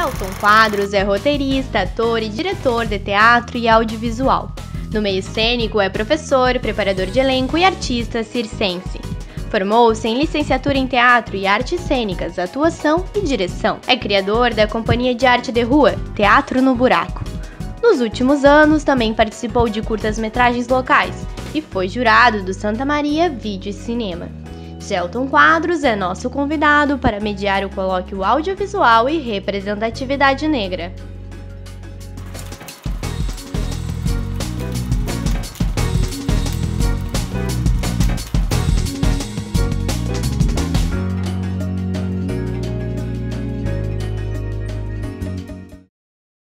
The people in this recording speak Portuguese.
Gelton Quadros é roteirista, ator e diretor de teatro e audiovisual. No meio cênico, é professor, preparador de elenco e artista circense. Formou-se em licenciatura em teatro e artes cênicas, atuação e direção. É criador da companhia de arte de rua Teatro no Buraco. Nos últimos anos, também participou de curtas-metragens locais e foi jurado do Santa Maria Vídeo e Cinema. Gelton Quadros é nosso convidado para mediar o colóquio audiovisual e representatividade negra.